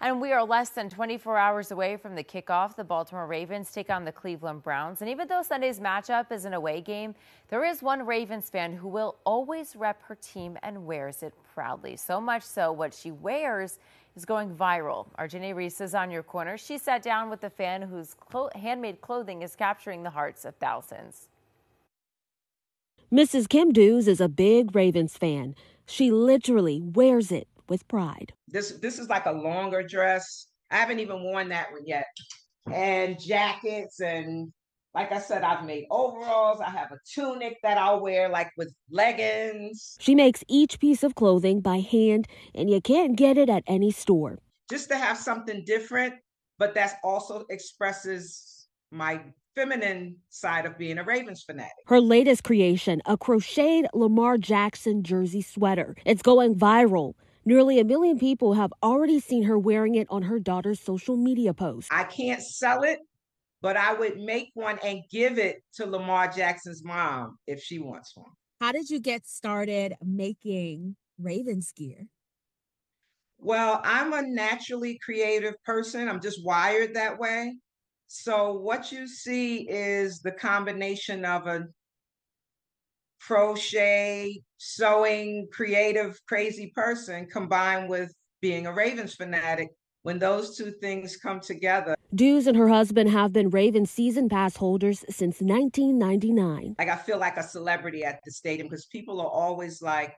And we are less than 24 hours away from the kickoff. The Baltimore Ravens take on the Cleveland Browns. And even though Sunday's matchup is an away game, there is one Ravens fan who will always rep her team and wears it proudly. So much so, what she wears is going viral. Our Jenny Reese is on your corner. She sat down with a fan whose clo- handmade clothing is capturing the hearts of thousands. Mrs. Kim Dews is a big Ravens fan. She literally wears it with pride. This this is like a longer dress. I haven't even worn that one yet. And jackets and like I said, I've made overalls. I have a tunic that I'll wear like with leggings. She makes each piece of clothing by hand and you can't get it at any store. Just to have something different, but that also expresses my feminine side of being a Ravens fanatic. Her latest creation, a crocheted Lamar Jackson jersey sweater. It's going viral. Nearly a million people have already seen her wearing it on her daughter's social media post. I can't sell it, but I would make one and give it to Lamar Jackson's mom if she wants one. How did you get started making Ravens gear? Well, I'm a naturally creative person. I'm just wired that way. So what you see is the combination of a crochet, sewing, creative, crazy person combined with being a Ravens fanatic. When those two things come together, Dews and her husband have been Ravens season pass holders since 1999. like I feel like a celebrity at the stadium because people are always like,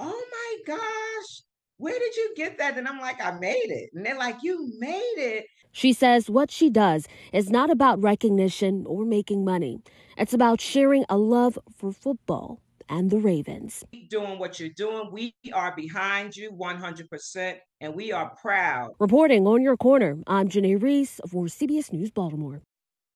"Oh my gosh, where did you get that?" And I'm like, "I made it," and they're like, "You made it." She says what she does is not about recognition or making money. It's about sharing a love for football and the Ravens. Keep doing what you're doing. We are behind you 100%, and we are proud. Reporting on your corner, I'm Janae Reese for CBS News Baltimore.